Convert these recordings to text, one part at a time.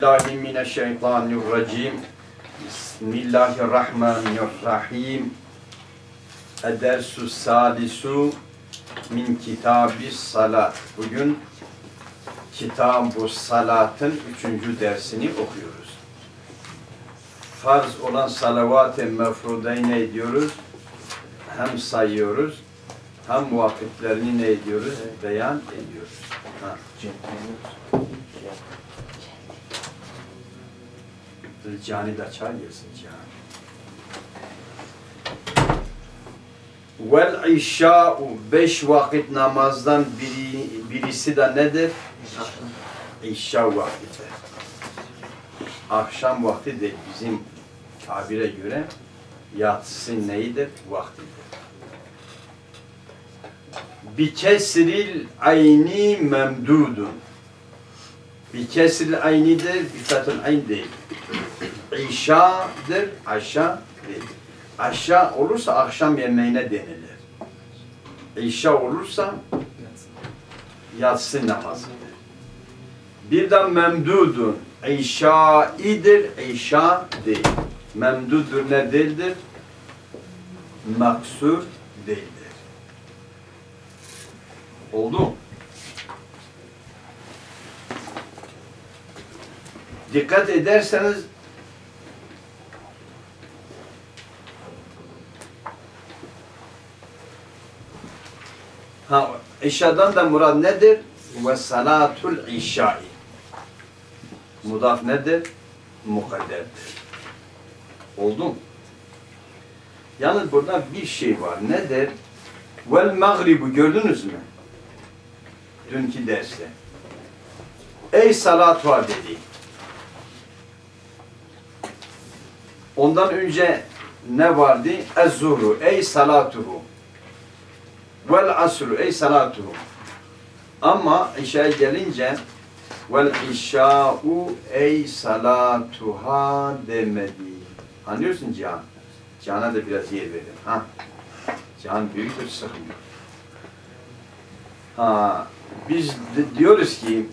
Bismillahi mineşşeytanirracim. Bismillahirrahmanirrahim. Edersu sadisu min kitabi salat. Bugün kitab-ı salatın üçüncü dersini okuyoruz. Farz olan salavat-ı mefrudeyne ediyoruz. Hem sayıyoruz hem vakitlerini ne ediyoruz? Beyan ediyoruz. Ha. Cani de çay yesin cani. Vel işâ'u beş vakit namazdan biri, birisi de nedir? İşâ vakti. Akşam vakti değil bizim tabire göre yatsı neyidir? Vaktidir. Bi kesril ayni memdudun. Bi kesril aynidir, bi fethül ayn değil. İşadır, aşağı değil. Aşağı olursa akşam yemeğine denilir. İşa olursa yatsı namazıdır. Bir de memdudun. İşaidir, işa değil. Memdudur ne değildir? Maksur değildir. Oldu mu? Dikkat ederseniz Ha, işadan da murad nedir? Ve salatul işai. Mudaf nedir? Mukadderdir. Oldu mu? Yalnız burada bir şey var. Nedir? Vel mağribu gördünüz mü? Dünkü derste. Ey salat var dedi. Ondan önce ne vardı? Ez-zuhru. Ey salatuhu. Vel asru ey salatuhu. Ama işe gelince vel işâ'u ey salatuha demedi. Anlıyorsun Cihan? Cihan'a da biraz yer verin. Ha? Cihan büyüktür sıkmıyor. Ha, biz diyoruz ki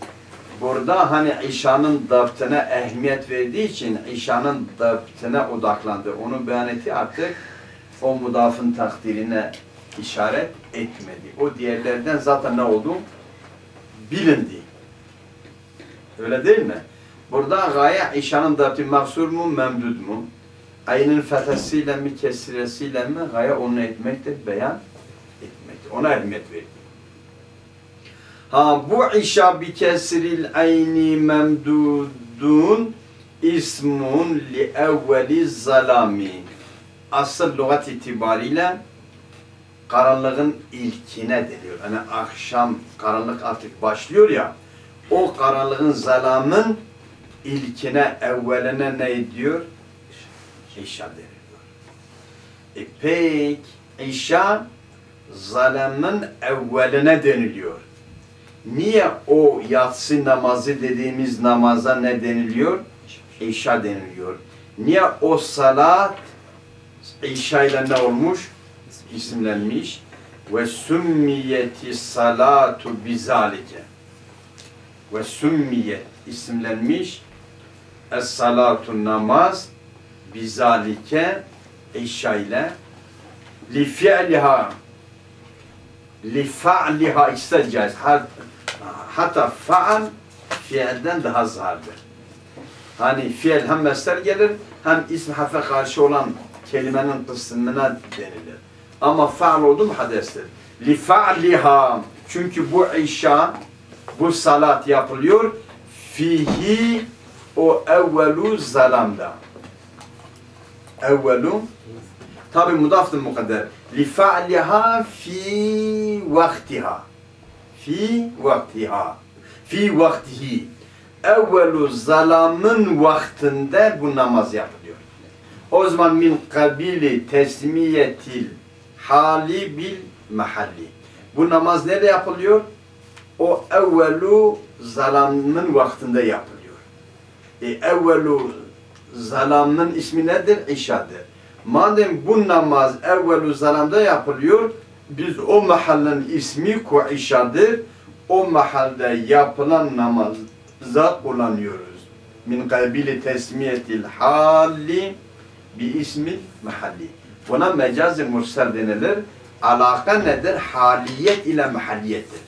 burada hani İşa'nın daptına ehemmiyet verdiği için İşa'nın daptına odaklandı. Onu beyan etti artık o mudafın takdirine işaret etmedi. O diğerlerden zaten ne oldu? Bilindi. Öyle değil mi? Burada gaye işanın dapti mahsur mu, memdud mu? Ayının fethesiyle mi, kesiresiyle mi? Gaye onu etmektir, beyan etmektir. Ona ehemmiyet verdi. Ha bu işa bi kesril ayni memdudun ismun li evveli zalami. Asıl lügat itibariyle karanlığın ilkine deniyor. Yani akşam karanlık artık başlıyor ya, o karanlığın zalamın ilkine, evveline ne diyor? İşa deniliyor. E pek, işa zalamın evveline deniliyor. Niye o yatsı namazı dediğimiz namaza ne deniliyor? İşa deniliyor. Niye o salat İşa ile ne olmuş? İsimlenmiş. Ve sümmiyeti salatu bizalike. Ve sümmiyet isimlenmiş. Es salatu namaz bizalike eşya ile li fi'liha. Li fa'liha istecaz hatta fa'al fiilden daha zardır. Hani fiil hem mesler gelir hem ism harfe karşı olan kelimenin kısmına denilir. Ama faal oldu mu hadestir. Li fa'liha. Çünkü bu işa, bu salat yapılıyor. Fihi o evvelu zalamda. Evvelu tabi mudaftır mukadder. Li fa'liha fi vaktiha. Fi vaktiha. Fi vaktihi. Evvelu zalamın vaktinde bu namaz yapılıyor. O zaman min kabili tesmiyetil hali bil mahalli. Bu namaz nerede yapılıyor? O evvelu zalamın vaktinde yapılıyor. E evvelu zalamın ismi nedir? İşadır. Madem bu namaz evvelu zalamda yapılıyor, biz o mahallenin ismi ku işadır. O mahalde yapılan namaza kullanıyoruz. min kabili tesmiyetil halli bi ismil mahalli. Buna mecazi mursel denilir. Alaka nedir? Haliyet ile mahalliyettir.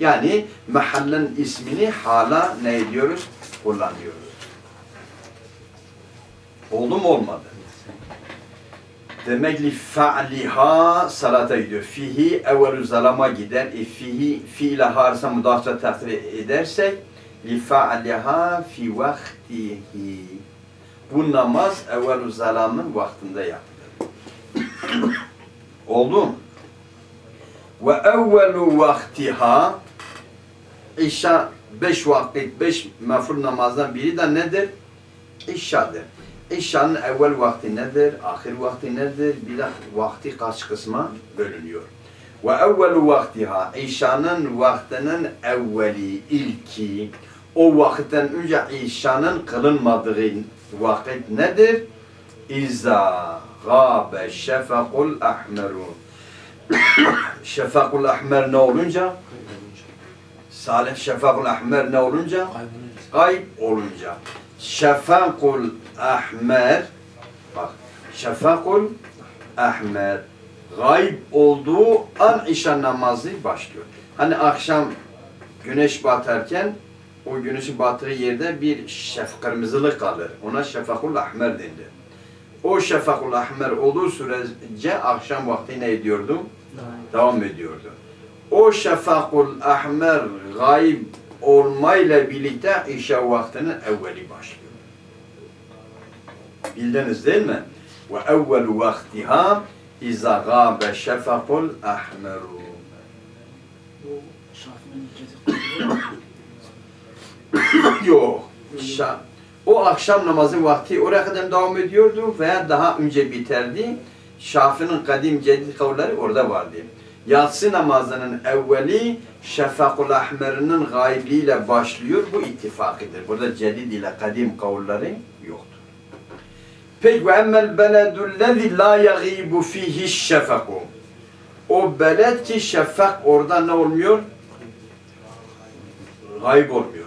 Yani mahallen ismini hala ne ediyoruz? Kullanıyoruz. Oldu mu olmadı? Demek li fa'liha salata gidiyor. Fihi evvelü zalama gider. E fihi fiile harsa mudafça takdir edersek li fa'liha fi vaktihi. Bu namaz evvelü zalamın vaktinde yapılır. Oldu? Ve evvelu vaktiha İşa beş vakit, beş mefrul namazdan biri de nedir? İşadır. İşanın evvel vakti nedir? Ahir vakti nedir? Bir de vakti kaç kısma bölünüyor. Ve evvelu vaktiha İşanın vaktinin evveli, ilki, o vakitten önce İşanın kılınmadığı vakit nedir? İza gâbe şefakul ahmeru. şefakul ahmer ne olunca? Salih şefakul ahmer ne olunca? Gayb olunca. Şefakul ahmer bak şefakul ahmer gayb olduğu an işan namazı başlıyor. Hani akşam güneş batarken o güneşin battığı yerde bir şef kırmızılık kalır. Ona şefakul ahmer denir. O şefakul ahmer olduğu sürece akşam vakti ne ediyordu? Devam ediyordu. O şefakul ahmer gayb olmayla birlikte işe vaktinin evveli başlıyor. Bildiniz değil mi? Ve evvelu vaktiha iza gâbe şefakul ahmeru. Yok. Şa- O akşam namazı vakti oraya kadar devam ediyordu veya daha önce biterdi. Şafi'nin kadim cedid kavulları orada vardı. Yatsı namazının evveli şefakul ahmerinin gaybliğiyle başlıyor. Bu ittifakidir. Burada cedid ile kadim kavulları yoktur. Peki ve emmel beledullezi la yagibu fihi şefaku. O beled ki şefak orada ne olmuyor? Gayb olmuyor.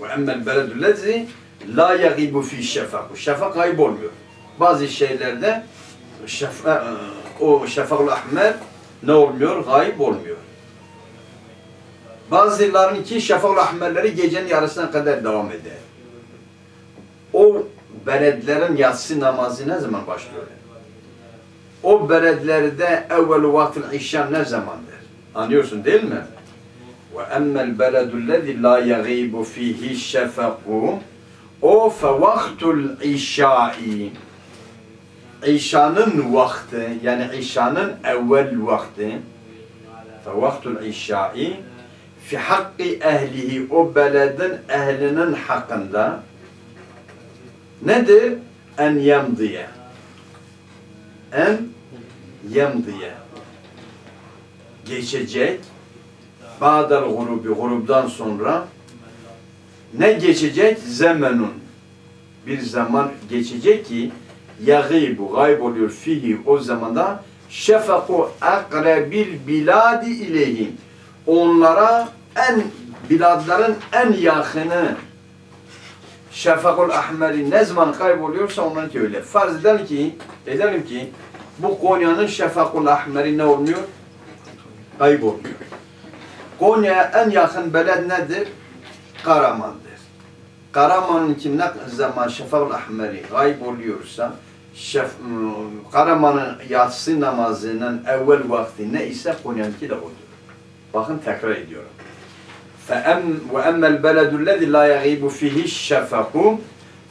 Ve emmel beledullezi la yagibu şefaku. Şefak gayb olmuyor. Bazı şeylerde şefa, o şefakul ahmer ne olmuyor? Gayb olmuyor. Bazılarınki şefakul ahmerleri gecenin yarısına kadar devam eder. O beledlerin yatsı namazı ne zaman başlıyor? O beledlerde evvel vaktil işan ne zamandır? Anlıyorsun değil mi? Ve emmel beledullezi la yagibu fihi şefaku o fe vaktul işai İşanın vakti yani işanın evvel vakti fe vaktul işai fi hakkı ehlihi o beledin ehlinin hakkında nedir? En yemdiye. En yemdiye. Geçecek. Ba'del gurubi, grubdan sonra ne geçecek? Zemenun. Bir zaman geçecek ki yagibu, gayb oluyor fihi o zamanda şefaku akrebil biladi ileyhim. Onlara en biladların en yakını şefakul ahmeri ne zaman kayboluyorsa ondan öyle. Farz edelim ki, edelim ki bu Konya'nın şefakul ahmeri ne olmuyor? Kaybolmuyor. Konya'ya en yakın beled nedir? Karaman'dır. Karaman'ın ki ne zaman şefakul ahmeri kayboluyorsa şef, Karaman'ın yatsı namazının evvel vakti ne ise Konya'nınki de odur. Bakın tekrar ediyorum. فأم وأما البلد الذي لا يغيب فيه الشفق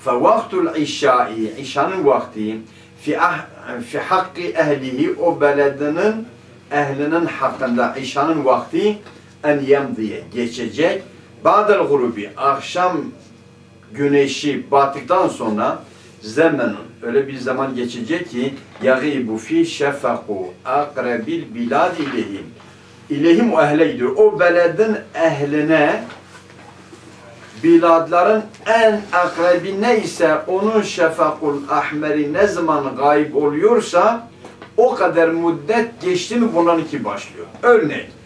فوقت العشاء عشاء وقت في أح في حق أهله o beledinin ehlinin hakkında işanın vakti en yemdiye geçecek. Badel grubi akşam güneşi battıktan sonra zemenun öyle bir zaman geçecek ki yagibu fi şefaku akrebil bilad ilehim İlehim o ehle. O beledin ehline biladların en akrebi neyse onun şefakul ahmeri ne zaman gayb oluyorsa o kadar müddet geçti mi bunların iki başlıyor. Örnek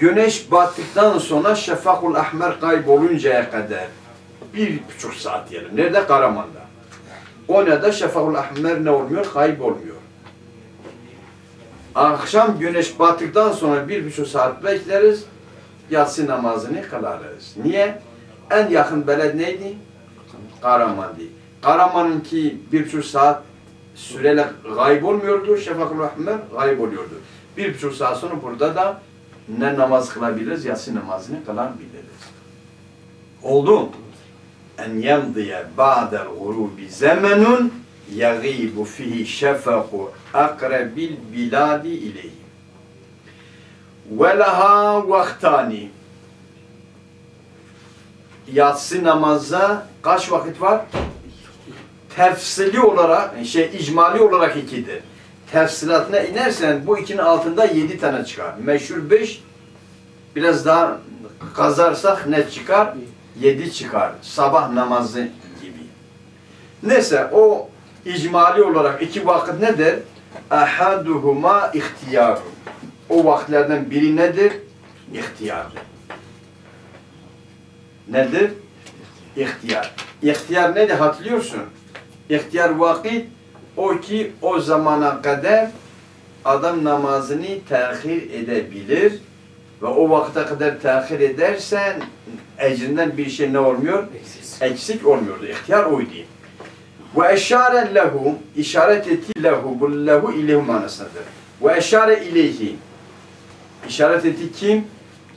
Güneş battıktan sonra şefakul ahmer kayboluncaya kadar bir buçuk saat diyelim. Nerede? Karaman'da. Nerede? Şefakul ahmer ne olmuyor? Kaybolmuyor. Akşam güneş battıktan sonra bir buçuk saat bekleriz. Yatsı namazını kılarız. Niye? En yakın beled neydi? Karaman'dı. Karaman'ınki bir buçuk saat süreyle kaybolmuyordu. Şefakul ahmer kayboluyordu. Bir buçuk saat sonra burada da ne namaz kılabiliriz, yatsı namazını kılabiliriz. Oldu. En yemdiye ba'del gurubi zemenun yagibu fihi şefaku akrebil biladi ileyhi. Ve leha vaktani. Yatsı namaza kaç vakit var? Tefsili olarak, şey icmali olarak ikidir tefsilatına inersen bu ikinin altında yedi tane çıkar. Meşhur beş, biraz daha kazarsak ne çıkar? Yedi çıkar. Sabah namazı gibi. Neyse o icmali olarak iki vakit nedir? Ahaduhuma ihtiyarun. O vakitlerden biri nedir? İhtiyar. Nedir? İhtiyar. İhtiyar nedir hatırlıyorsun? İhtiyar vakit o ki o zamana kadar adam namazını tehir edebilir ve o vakte kadar tehir edersen ecrinden bir şey ne olmuyor? Eksik. Eksik olmuyordu. İhtiyar oydu. Ve eşare lehu, işaret etti lehu, bu lehu ilehu manasındadır. Ve eşare ileyhi, işaret etti kim?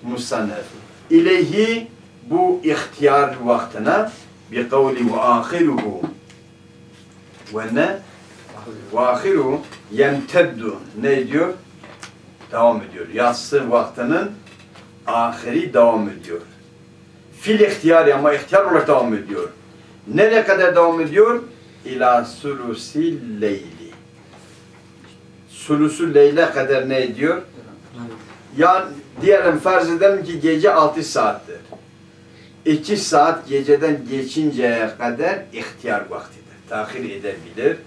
Musannef. İleyhi bu ihtiyar vaktine bi kavli ve ahiruhu ve ne? Ve ahiru yemteddu. Ne diyor? Devam ediyor. Yatsı vaktinin ahiri devam ediyor. Fil ihtiyari ama ihtiyar olarak devam ediyor. Nereye kadar devam ediyor? İlâ sulusil leyli. Sulusul leyle kadar ne ediyor? Yani diyelim farz edelim ki gece 6 saattir. 2 saat geceden geçinceye kadar ihtiyar vaktidir. Tahir edebilir.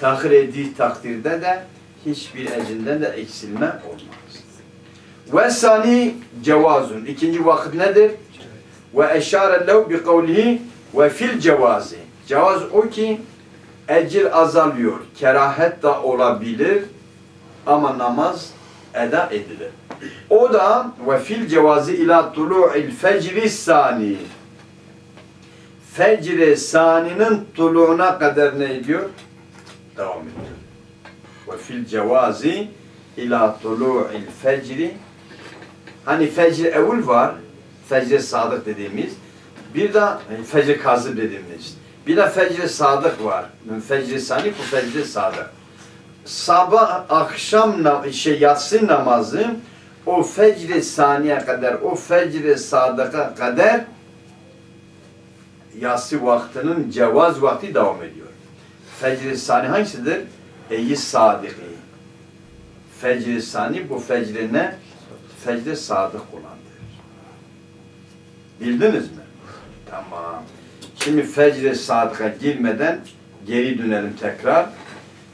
Tahir ettiği takdirde de hiçbir ecinden de eksilme olmaz. Ve sani cevazun. İkinci vakit nedir? Ve eşare lehu bi kavlihi ve fil cevazi. Cevaz o ki ecir azalıyor. Kerahet da olabilir ama namaz eda edilir. O da ve fil cevazi ila tulu'il fecri sani. Fecri saninin tuluğuna kadar ne ediyor? Devam ediyor. Ve fil cevazi ila tulu'il fecri Hani fecr evul var, fecr sadık dediğimiz. Bir de e, fecr kazı dediğimiz. Bir de fecr sadık var. Fecr sani bu fecr sadık. Sabah akşam şey yatsı namazı o fecr saniye kadar, o fecr sadıka kadar yatsı vaktinin cevaz vakti devam ediyor. Fecr sani hangisidir? Eyi sadiki. Fecr sani bu fecr ne? Fecr sadık olandır. Bildiniz mi? Tamam. Şimdi fecr sadıka girmeden geri dönelim tekrar.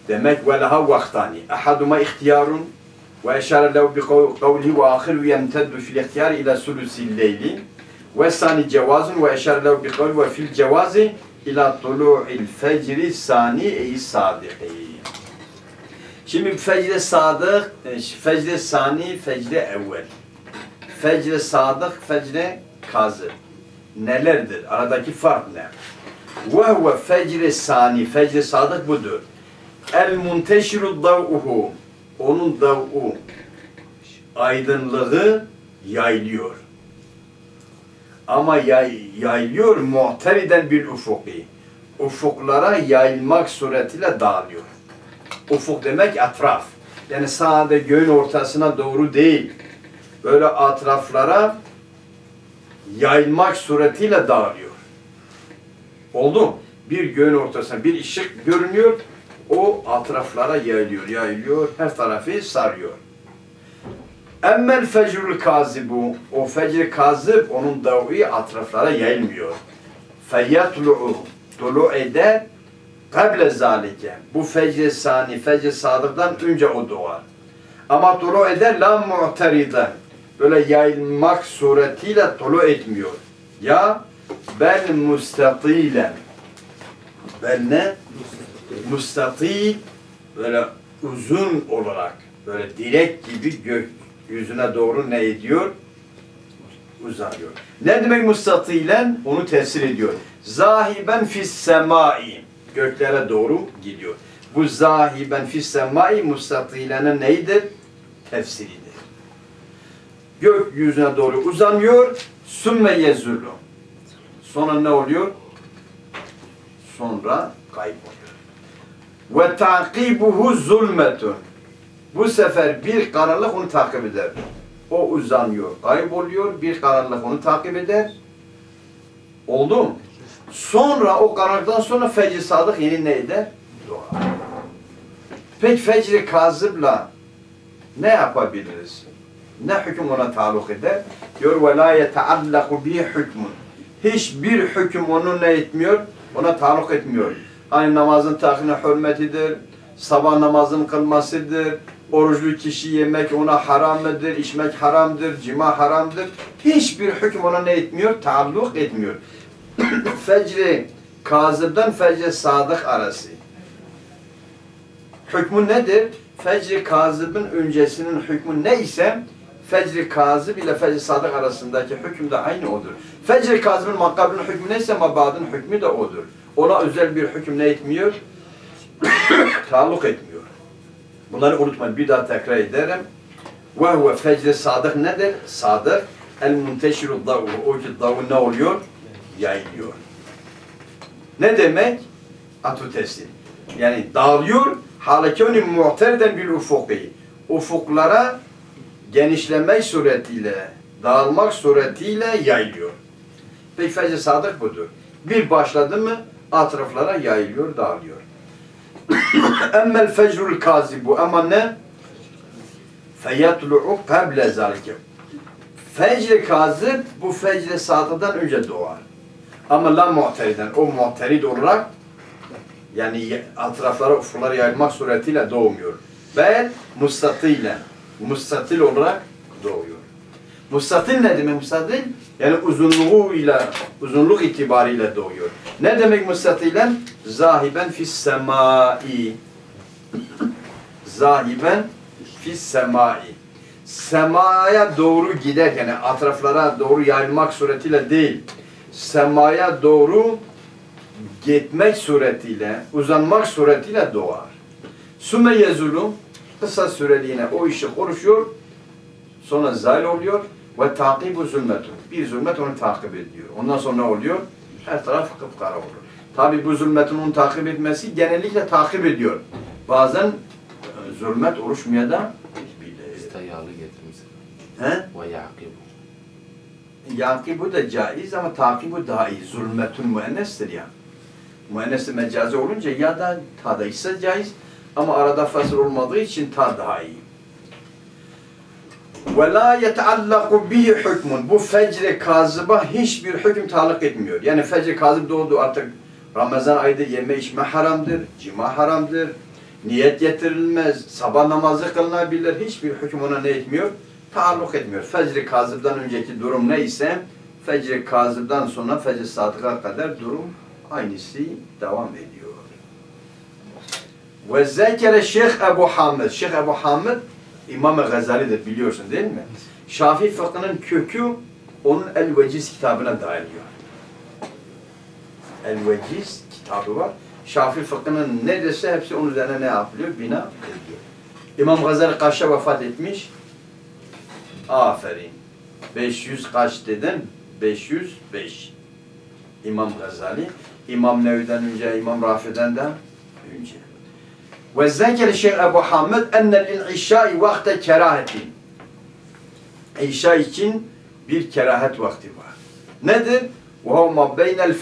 Demek ve leha vaktani. Ahaduma ihtiyarun ve eşare lehu bi kavlihi ve ahiru yemteddu fil ihtiyar ila sulusil leyli ve sani cevazun ve eşare lehu bi kavli ve fil cevazi ila tulu'il fecri sani ey sadiki. Şimdi fecre sadık, e, fecre sani, fecre evvel. Fecre sadık, fecre kazı. Nelerdir? Aradaki fark ne? Ve huve fecre sani, fecre sadık budur. El munteşiru dav'uhu. Onun dav'u, aydınlığı yayılıyor. Ama yay, yayılıyor muhteriden bir ufuki. Ufuklara yayılmak suretiyle dağılıyor. Ufuk demek etraf. Yani sade göğün ortasına doğru değil. Böyle etraflara yayılmak suretiyle dağılıyor. Oldu. Bir göğün ortasına bir ışık görünüyor. O etraflara yayılıyor, yayılıyor. Her tarafı sarıyor. Emmel fecrül kazibu. O fecr kazib onun davi etraflara yayılmıyor. Feyatlu'u. Tulu eder. Kable zalike. Bu fecr sani, fecr sadıktan önce o doğar. Ama tulu eder la mu'teriden. böyle yayılmak suretiyle tulu etmiyor. Ya bel mustatilen. Bel ne? Mustatil böyle uzun olarak böyle direk gibi gök yüzüne doğru ne ediyor? Uzanıyor. Ne demek mustatilen? Onu tefsir ediyor. Zahiben fis semai. Göklere doğru gidiyor. Bu zahiben fis semai mustatilenin neydir? Tefsiridir. Gökyüzüne doğru uzanıyor. Sümme yezullu. Sonra ne oluyor? Sonra kayboluyor. Ve takibuhu zulmetun. Bu sefer bir karanlık onu takip eder. O uzanıyor, kayboluyor. Bir karanlık onu takip eder. Oldu mu? Sonra o karanlıktan sonra fecr sadık yeni ne eder? Doğar. Peki fecr kazıbla ne yapabiliriz? Ne hüküm ona taluk eder? Diyor ve la yeteallaku bi hükmün. Hiçbir hüküm onu ne etmiyor? Ona taluk etmiyor. Hani namazın takine hürmetidir, sabah namazın kılmasıdır, oruçlu kişi yemek ona haram mıdır, içmek haramdır, cima haramdır. Hiçbir hüküm ona ne etmiyor? Taalluk etmiyor. fecri kazıbdan fecri sadık arası. Hükmü nedir? Fecri kazıbın öncesinin hükmü neyse fecri kazıb ile fecri sadık arasındaki hüküm de aynı odur. Fecri kazibin makabının hükmü neyse mabadın hükmü de odur. Ona özel bir hüküm ne etmiyor? Taalluk etmiyor. Bunları unutmayın. Bir daha tekrar ederim. Ve huve fecri sadık nedir? Sadık el munteşiru davu. O ki davu ne oluyor? Yayılıyor. Ne demek? Atu. Yani dağılıyor. Halekûni mu'terden bil ufuki. Ufuklara genişlemek suretiyle, dağılmak suretiyle yayılıyor. Peki fecr sadık budur. Bir başladı mı atraflara yayılıyor, dağılıyor. Emmel fecrul kazibu ama ne? Feyatlu'u kable zalike. Fecr kazib bu fecr sadıktan önce doğar. Ama la mu'teriden, o mu'terid olarak yani atraflara, ufuklara yayılmak suretiyle doğmuyor. Bel mustatilen, mustatil olarak doğuyor. Mustatil ne demek mustatil? Yani uzunluğuyla, uzunluk itibariyle doğuyor. Ne demek mustatilen? Zahiben fis semai. Zahiben fis semai. Semaya doğru giderken, yani atraflara doğru yayılmak suretiyle değil, semaya doğru gitmek suretiyle, uzanmak suretiyle doğar. Sümme yezulum, kısa süreliğine o işi konuşuyor, sonra zail oluyor ve takibu zulmetun. Bir zulmet onu takip ediyor. Ondan sonra ne oluyor? Her taraf kıpkara olur. Tabi bu zulmetin onu takip etmesi genellikle takip ediyor. Bazen e, zulmet oluşmaya da bilir. İstayalı getirmişsin. He? Ve yakibu. Yakibu da caiz ama takibu daha iyi. Zulmetun müennestir ya. Müennesi mecazi olunca ya da ta da ise caiz ama arada fasıl olmadığı için ta daha iyi. Ve la yeteallaku bihi hükmün. Bu fecr kazıba hiçbir hüküm taluk etmiyor. Yani fecr kazıb doğdu artık Ramazan ayında yeme içme haramdır, cima haramdır, niyet getirilmez, sabah namazı kılınabilir. Hiçbir hüküm ona ne etmiyor? Taalluk etmiyor. Fecr kazıbdan önceki durum neyse fecr kazıbdan sonra fecr sadıka kadar durum aynısı devam ediyor. Ve zekere Şeyh Ebu Hamid. Şeyh Ebu Hamid İmam-ı Gazali'dir biliyorsun değil mi? Şafii fıkhının kökü onun El-Veciz kitabına dayanıyor. El-Veciz kitabı var. Şafii fıkhının ne dese hepsi onun üzerine ne yapılıyor? Bina ediliyor. İmam Gazali kaçta vefat etmiş? Aferin. 500 kaç dedin? 505. İmam Gazali. İmam Nevi'den önce, İmam Rafi'den de önce. Ve zekere Şeyh Ebu Hamid ennel inşai vakte kerahetin. İşa için bir kerahet vakti var. Nedir? Ve huve beynel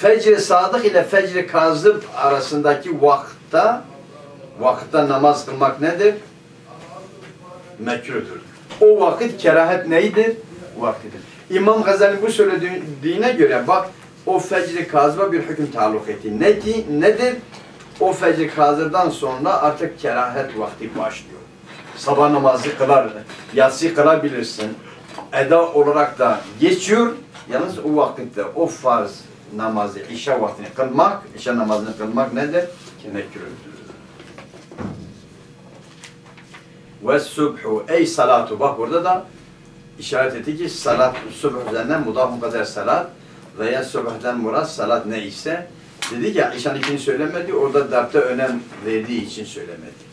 fecreyni. Fecr sadık ile fecr kazıb arasındaki vakta vakitte namaz kılmak nedir? Mekruhdur. O vakit kerahet neydir? Vaktidir. İmam Gazali bu söylediğine göre bak o fecr kazıba bir hüküm taluk etti. Ne ki nedir? O fecr kazırdan sonra artık kerahet vakti başlıyor. sabah namazı kılar, yatsı kılabilirsin. Eda olarak da geçiyor. Yalnız o vakitte o farz namazı, işe vaktini kılmak, işe namazını kılmak nedir? Mekruhtur. Ve subhu ey salatu. Bak burada da işaret etti ki salat, subh üzerinden mudaf kadar salat veya subhden murat salat ne ise dedi ki işan için söylemedi, orada darpta önem verdiği için söylemedi.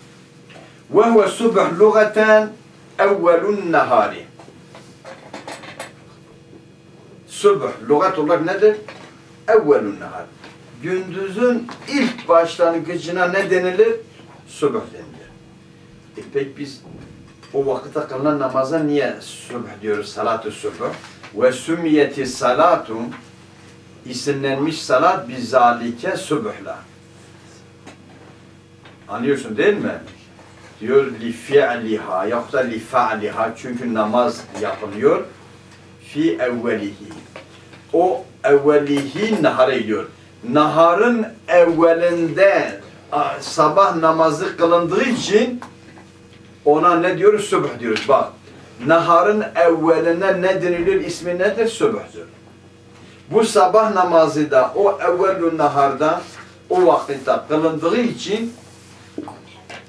Ve huve subh lugaten evvelun nahari. Subh lugat olarak nedir? Evvelun nahar. Gündüzün ilk başlangıcına ne denilir? Subh denilir. E peki biz o vakitte kılınan namaza niye subh diyoruz? Salatü subh. Ve sümiyeti salatun isimlenmiş salat bizzalike subhla. Anlıyorsun değil mi? Diyor li fi'liha yahut da li fa'liha çünkü namaz yapılıyor fi evvelihi. O evvelihi nahara gidiyor. Naharın evvelinde sabah namazı kılındığı için ona ne diyoruz? Subh diyoruz. Bak. Naharın evveline ne denilir? İsmi nedir? Subh'dur. Bu sabah namazı da o evvelü naharda o vakitte kılındığı için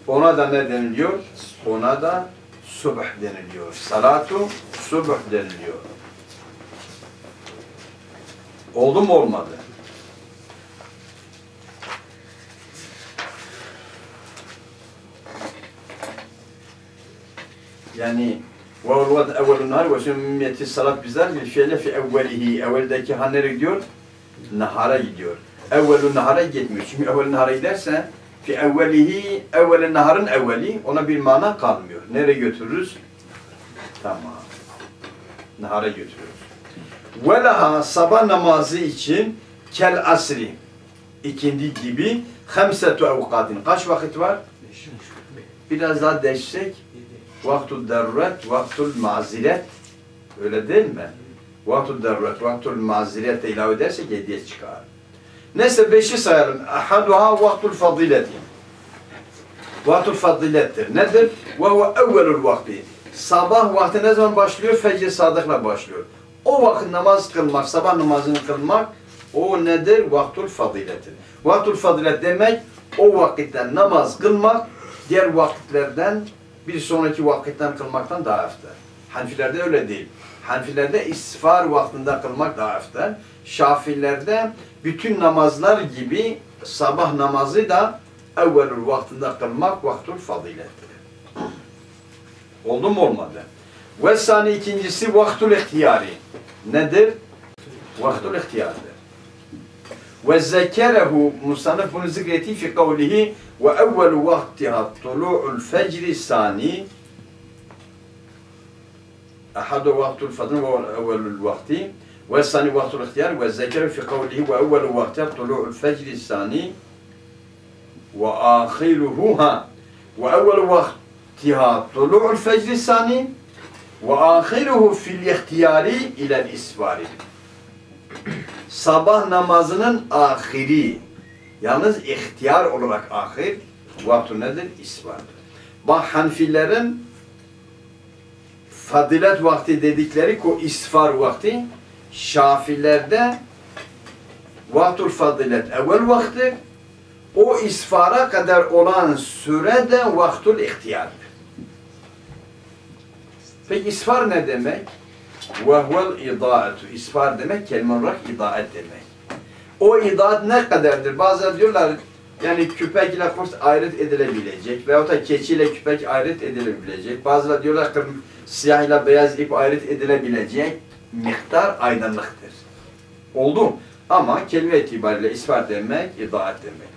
ona da ne deniliyor? Ona da subh deniliyor. Salatu subh deniliyor. Oldu mu olmadı? Yani وَاَوْلُوَدْ اَوَّلُ النَّهَارِ وَسُمِّيَتِ السَّلَاتِ bizler bir fiile fi evvelihi. Evveldeki han nereye gidiyor? Nahara gidiyor. Evvelü nahara gitmiyor. Çünkü evvelü nahara giderse fi evvelihi, evveli naharın evveli ona bir mana kalmıyor. Nereye götürürüz? Tamam. Nahara götürüyoruz. Velaha sabah namazı için kel asri ikindi gibi hamsetu evkatin. Kaç vakit var? Biraz daha değişsek vaktul daruret, vaktul maziret öyle değil mi? Vaktul daruret, vaktul maziret de ilave edersek yediye çıkar. Neyse beşi sayalım. Ahaduha vaktul fadileti. Vaktul fazilettir. Nedir? Ve huve evvelul vakti. Sabah vakti ne zaman başlıyor? Fecr sadıkla başlıyor. O vakit namaz kılmak, sabah namazını kılmak o nedir? Vaktul fazilettir. Vaktul fazilet demek o vakitten namaz kılmak diğer vakitlerden bir sonraki vakitten kılmaktan daha eftal. Hanfilerde öyle değil. Hanfilerde isfar vaktinde kılmak daha eftal. Şafilerde bütün namazlar gibi sabah namazı da evvelül vaktinde kılmak vaktul fazilettir. Oldu mu olmadı? Ve sani ikincisi vaktul ihtiyari. Nedir? Vaktul ihtiyardır. Ve zekerehu musanif bunu zikretti fi kavlihi ve evvelu vaktiha tulu'ul fecri sani ahadu vaktul fadl ve evvelul vakti ve sani vaktul ihtiyar ve zekerehu fi kavlihi ve evvelu vaktiha tulu'ul fecri sani ve ahiruhu ha ve ve ahiruhu fil ihtiyari ilel isvari sabah namazının ahiri yalnız ihtiyar olarak ahir vakti nedir? İsvardır. Bak Hanfilerin fadilet vakti dedikleri o isfar vakti Şafilerde vaktul fadilet evvel vakti o isfara kadar olan süre de vaktul ihtiyardır. Peki isfar ne demek? Vehvel idaatu. İsfar demek kelime olarak idaat demek. O idaat ne kadardır? Bazen diyorlar yani köpek ile kurt ayrıt edilebilecek veyahut da keçi ile köpek ayrıt edilebilecek. Bazıları diyorlar ki siyah ile beyaz ip ayrıt edilebilecek miktar aydınlıktır. Oldu Ama kelime itibariyle ispat demek, idaat demek.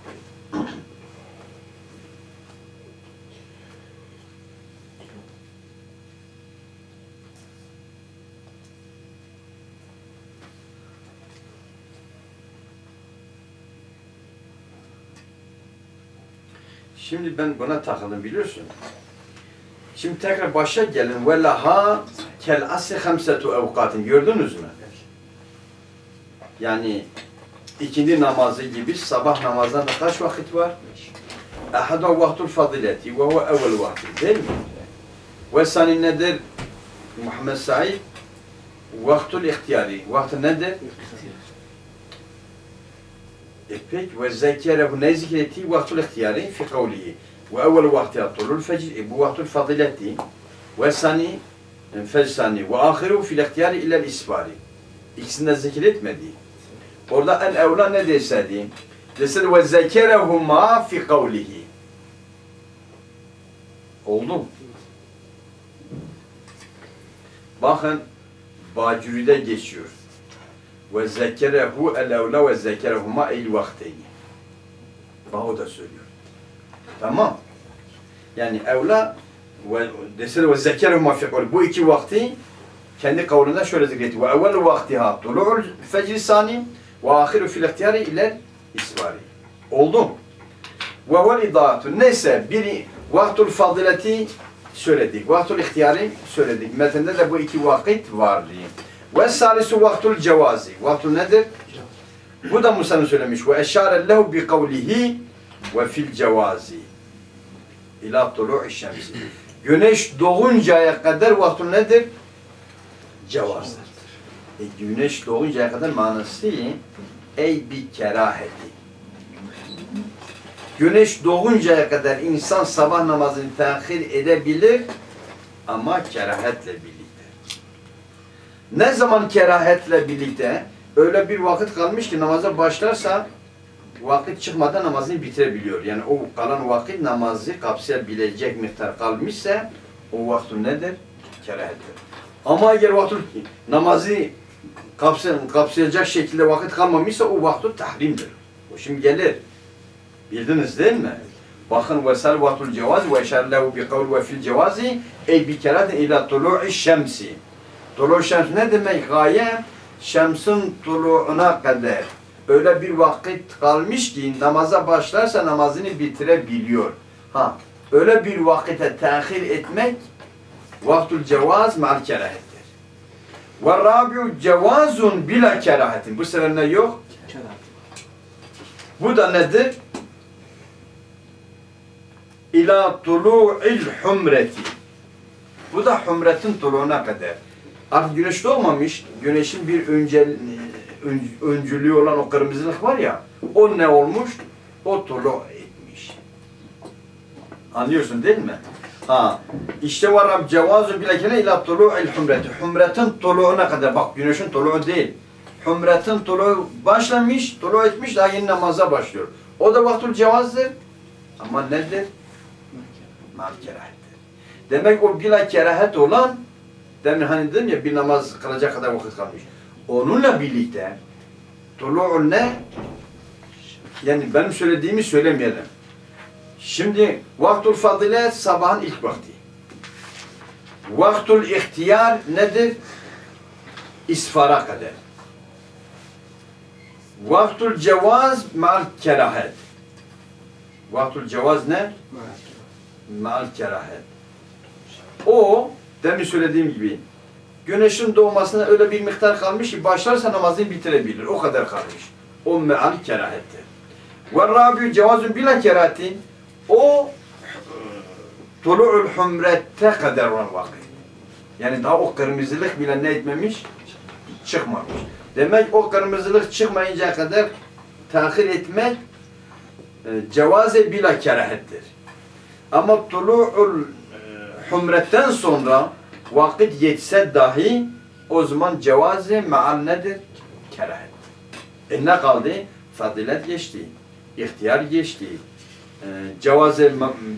Şimdi ben buna takıldım biliyorsun. Şimdi tekrar başa gelin. Ve laha kel asri hamsetu evkatin. Gördünüz mü? Yani ikindi namazı gibi sabah namazında da kaç vakit var? Ahadu vaktul fadileti ve huve evvel vakti. Değil mi? Ve sani nedir? Muhammed Said vaktul ihtiyari. Vakti nedir? E peki ve zekere bu ne zikretti? Vaktul ihtiyari fi kavlihi. Ve evvel vakti tulul fecr. E bu vaktul faziletti. Ve sani fecr sani. Ve ahiru fil ihtiyari ilel isbari. İkisini de zikretmedi. Orada en evla ne deseydi? Deseydi ve zekerehuma fi kavlihi. Oldu? Bakın Bacuri'de geçiyor. Ve zekerehu el evla ve zekerehuma el vakteyni. Bak da söylüyor. Tamam. Yani evla ve desene ve zekerehuma fi kavli. Bu iki vakti kendi kavlinde şöyle zikretti. Ve evvel vaktiha tulu'ul fecri sani ve ahiru fil ihtiyari ile isbari. Oldu. Ve vel idaatu. Neyse bir vaktul fadileti söyledik. Vaktul ihtiyari söyledik. Metinde de bu iki vakit vardı. Ve salisu vaktul cevazi. Vaktul nedir? Bu da Musa'nın söylemiş. Ve eşare lehu bi kavlihi ve fil cevazi. İlâ tulu'i şemsi. Güneş doğuncaya kadar vaktul nedir? Cevazdır. E, güneş doğuncaya kadar manası ey bir keraheti. Güneş doğuncaya kadar insan sabah namazını tehir edebilir ama kerahetle birlikte. Ne zaman kerahetle birlikte? Öyle bir vakit kalmış ki namaza başlarsa vakit çıkmadan namazını bitirebiliyor. Yani o kalan vakit namazı kapsayabilecek miktar kalmışsa o vakit nedir? Kerahettir. Ama eğer vakit namazı kapsay kapsayacak şekilde vakit kalmamışsa o vakit tahrimdir. O şimdi gelir. Bildiniz değil mi? Bakın ve salvatul cevaz ve eşerlehu bi kavl ve fil cevazi ey bi keratin ila tulu'i şemsi. Tulu şems ne demek? Gaye şemsin tulu'una kadar öyle bir vakit kalmış ki namaza başlarsa namazını bitirebiliyor. Ha, öyle bir vakite tehir etmek vaktul cevaz ma'al kerahettir. Ve rabiu cevazun bila kerahetin. Bu sefer ne yok? Bu da nedir? ila tulu'il humreti. Bu da humretin tuluğuna kadar. Artık güneş doğmamış, güneşin bir öncel, ön, öncülüğü olan o kırmızılık var ya, o ne olmuş? O tulu etmiş. Anlıyorsun değil mi? Ha, işte var Rab cevazu bilekine ila tulu'il humreti. Humretin tuluğuna kadar. Bak güneşin tuluğu değil. Humretin tuluğu başlamış, tuluğu etmiş, daha yeni namaza başlıyor. O da vaktul cevazdır. Ama nedir? mal kerahettir. Demek o bila kerahet olan demin hani dedim ya bir namaz kılacak kadar vakit kalmış. Onunla birlikte tulu'un ne? Yani benim söylediğimi söylemeyelim. Şimdi vaktul fadile sabahın ilk vakti. Vaktul ihtiyar nedir? İsfara kadar. Vaktul cevaz mal kerahet. Vaktul cevaz ne? Mal kerahet. O demin söylediğim gibi güneşin doğmasına öyle bir miktar kalmış ki başlarsa namazını bitirebilir. O kadar kalmış. O meal kerahettir. Ve rabi cevazun bila keratin o tulu'ul humrette kadar olan vakit. Yani daha o kırmızılık bile ne etmemiş? Çıkmamış. Demek o kırmızılık çıkmayınca kadar tahir etmek e, cevaze bila kerahettir. Ama tulu'ul humretten sonra vakit yetse dahi o zaman cevazi maal nedir? Kerahet. E ne kaldı? Fadilet geçti. ihtiyar geçti. E, cevazi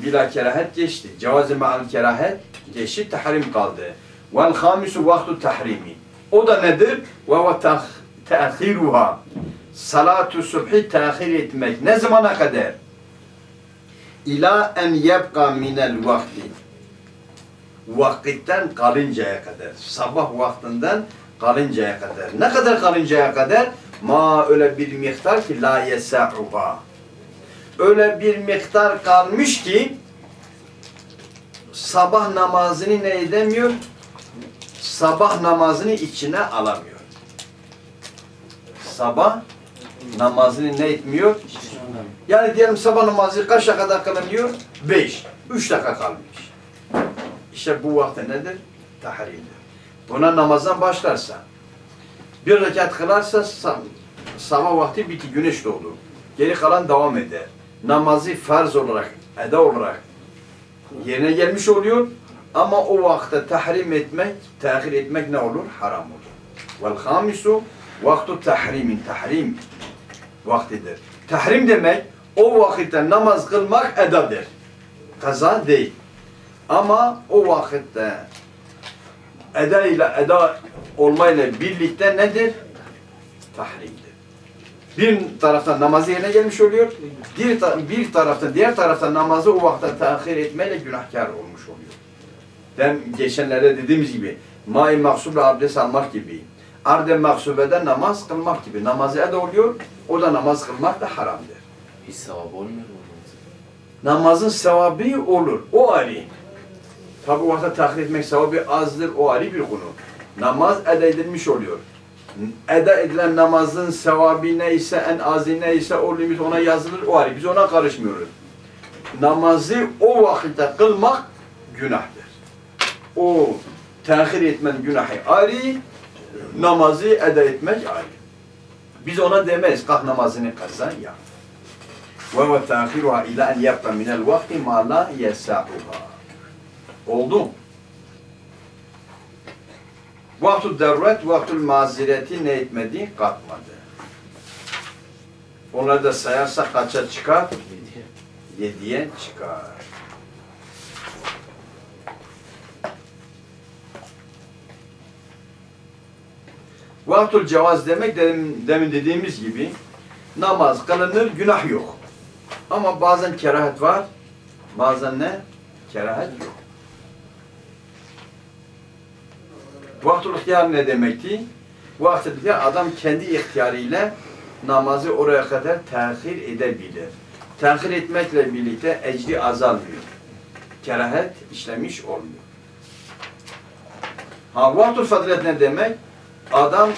bila kerahet geçti. Cevazi maal kerahet geçti. Tahrim kaldı. Vel hamisu vaktu tahrimi. O da nedir? Ve ve te'ahiruha. Salatu subhi tehir etmek. Ne zamana kadar? ila en yebqa minel vakti vakitten kalıncaya kadar sabah vaktinden kalıncaya kadar. Ne kadar kalıncaya kadar? Ma öyle bir miktar ki la yesa'uha. Öyle bir miktar kalmış ki sabah namazını ne edemiyor? Sabah namazını içine alamıyor. Sabah namazını ne etmiyor? Yani diyelim sabah namazı kaç dakikada kılınıyor? Beş. Üç dakika kalmış. İşte bu vakti nedir? Tahrimdir. Buna namazdan başlarsa, bir rekat kılarsa sa- sabah vakti bitti, güneş doğdu. Geri kalan devam eder. Namazı farz olarak, eda olarak yerine gelmiş oluyor. Ama o vakte tahrim etmek, tahir etmek ne olur? Haram olur. Vel hamisu vaktu tahrimin, tahrim vaktidir. Tahrim demek o vakitte namaz kılmak edadır. Kaza değil. Ama o vakitte eda ile eda olmayla birlikte nedir? Tahrimdir. Bir taraftan namazı yerine gelmiş oluyor. Bir, bir taraftan, diğer taraftan namazı o vakte tahir etmeyle günahkar olmuş oluyor. Ben geçenlerde dediğimiz gibi mai maksubla abdest almak gibi, arde maksubede namaz kılmak gibi. Namazı eda oluyor, o da namaz kılmak da haramdır. Hiç sevap olmuyor mu? Namazın sevabı olur, o ayrı. Tabi o vakte tahir etmek sevabı azdır, o ayrı bir konu. Namaz eda edilmiş oluyor. Eda edilen namazın sevabı neyse, en azı neyse o limit ona yazılır, o ayrı. Biz ona karışmıyoruz. Namazı o vakitte kılmak günahtır. O tahir etmenin günahı ayrı, namazı eda etmek ayrı. Biz ona demeyiz, kalk namazını kazan ya. وهو تأخيرها إلى أن يبقى من الوقت ما لا يسعها. Oldu. Vaktu derret, vaktul mazireti ne etmedi? Katmadı. Onları da sayarsak kaça çıkar? Yediye çıkar. Vaktul cevaz demek demin, demin dediğimiz gibi namaz kılınır, günah yok. Ama bazen kerahet var, bazen ne? Kerahet yok. Vaktul ihtiyar ne demekti? Vaktul ihtiyar adam kendi ihtiyarıyla namazı oraya kadar tehir edebilir. Tehir etmekle birlikte ecri azalmıyor. Kerahet işlemiş olmuyor. Ha vaktul fazilet ne demek? Adam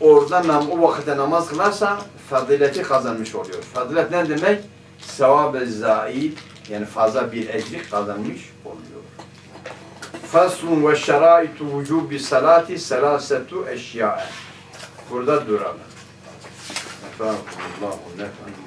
orada nam, o vakitte namaz kılarsa fazileti kazanmış oluyor. Fazilet ne demek? Sevab-ı zaid yani fazla bir ecri kazanmış oluyor. Faslun ve şeraitu vücubi salati selasetu eşyae. Burada duralım. Efendim, Allahu nef'an mubin.